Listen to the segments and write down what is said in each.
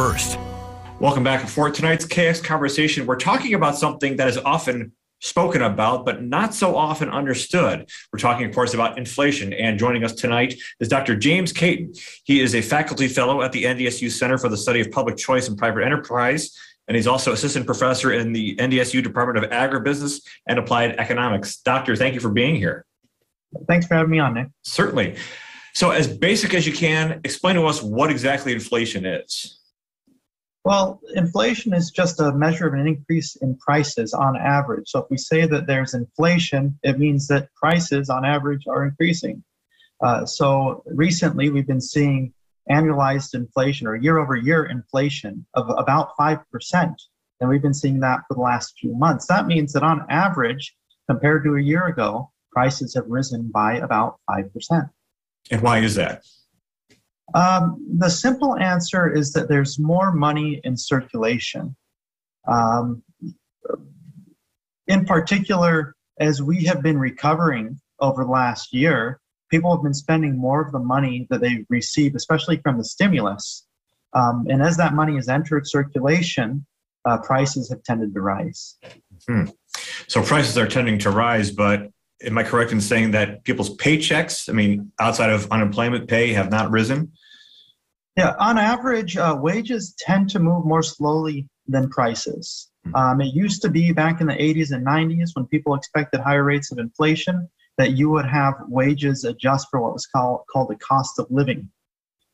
first. Welcome back for tonight's KX conversation. We're talking about something that is often spoken about, but not so often understood. We're talking, of course, about inflation. And joining us tonight is Dr. James Caton. He is a faculty fellow at the NDSU Center for the Study of Public Choice and Private Enterprise. And he's also assistant professor in the NDSU Department of Agribusiness and Applied Economics. Doctor, thank you for being here. Thanks for having me on, Nick. Certainly. So, as basic as you can, explain to us what exactly inflation is. Well, inflation is just a measure of an increase in prices on average. So if we say that there's inflation, it means that prices on average are increasing. Uh, so recently we've been seeing annualized inflation or year over year inflation of about 5%. And we've been seeing that for the last few months. That means that on average, compared to a year ago, prices have risen by about 5%. And why is that? Um, the simple answer is that there's more money in circulation. Um, in particular, as we have been recovering over the last year, people have been spending more of the money that they received, especially from the stimulus. Um, and as that money has entered circulation, uh, prices have tended to rise. Hmm. So prices are tending to rise, but am I correct in saying that people's paychecks, I mean, outside of unemployment pay, have not risen? Yeah, on average, uh, wages tend to move more slowly than prices. Hmm. Um, it used to be back in the 80s and 90s when people expected higher rates of inflation that you would have wages adjust for what was called, called the cost of living.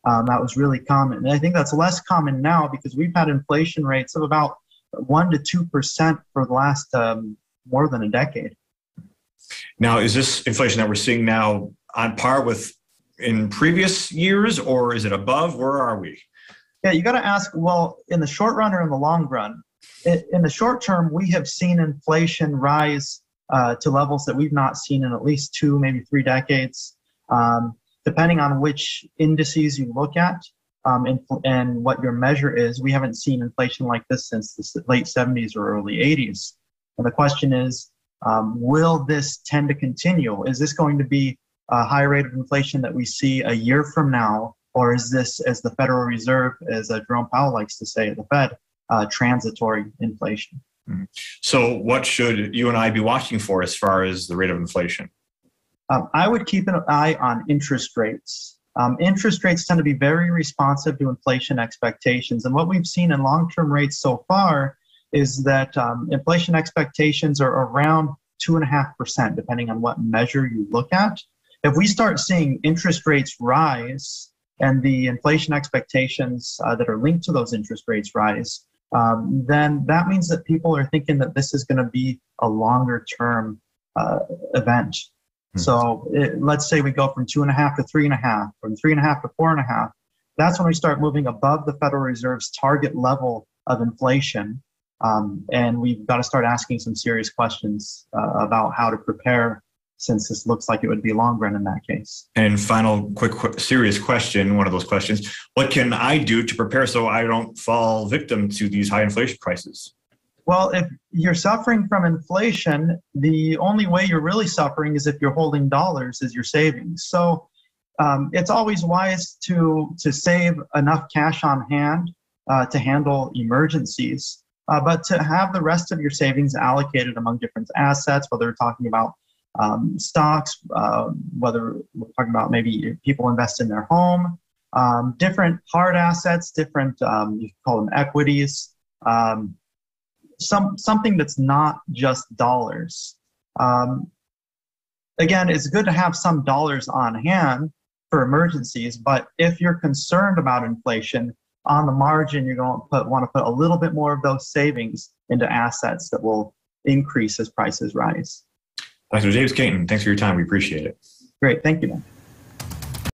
Um, that was really common. And I think that's less common now because we've had inflation rates of about 1% to 2% for the last um, more than a decade. Now, is this inflation that we're seeing now on par with in previous years, or is it above? Where are we? Yeah, you got to ask. Well, in the short run or in the long run? In the short term, we have seen inflation rise uh, to levels that we've not seen in at least two, maybe three decades. Um, depending on which indices you look at um, and, and, what your measure is, we haven't seen inflation like this since the late 70s or early 80s. And the question is, um, will this tend to continue? Is this going to be a high rate of inflation that we see a year from now, or is this, as the Federal Reserve, as uh, Jerome Powell likes to say at the Fed, uh, transitory inflation? Mm-hmm. So, what should you and I be watching for as far as the rate of inflation? Um, I would keep an eye on interest rates. Um, interest rates tend to be very responsive to inflation expectations. And what we've seen in long term rates so far is that um, inflation expectations are around 2.5%, depending on what measure you look at. If we start seeing interest rates rise and the inflation expectations uh, that are linked to those interest rates rise, um, then that means that people are thinking that this is going to be a longer term uh, event. Hmm. So it, let's say we go from two and a half to three and a half, from three and a half to four and a half. That's when we start moving above the Federal Reserve's target level of inflation. Um, and we've got to start asking some serious questions uh, about how to prepare since this looks like it would be long run in that case. And final, quick, quick, serious question one of those questions What can I do to prepare so I don't fall victim to these high inflation prices? Well, if you're suffering from inflation, the only way you're really suffering is if you're holding dollars as your savings. So um, it's always wise to, to save enough cash on hand uh, to handle emergencies. Uh, but to have the rest of your savings allocated among different assets, whether we're talking about um, stocks, uh, whether we're talking about maybe people invest in their home, um, different hard assets, different, um, you call them equities, um, some, something that's not just dollars. Um, again, it's good to have some dollars on hand for emergencies, but if you're concerned about inflation, on the margin, you're going to put, want to put a little bit more of those savings into assets that will increase as prices rise. Dr. James Caton, thanks for your time. We appreciate it. Great. Thank you.